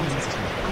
Podcast.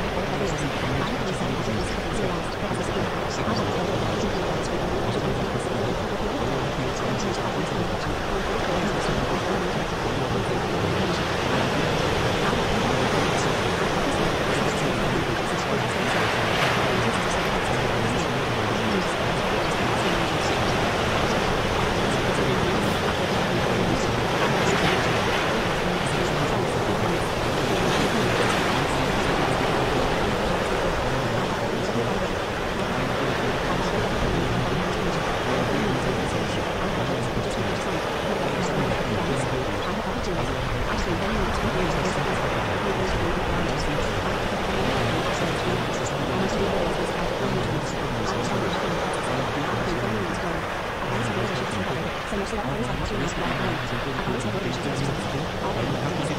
吉田、森さん、吉村、吉田、吉田、吉、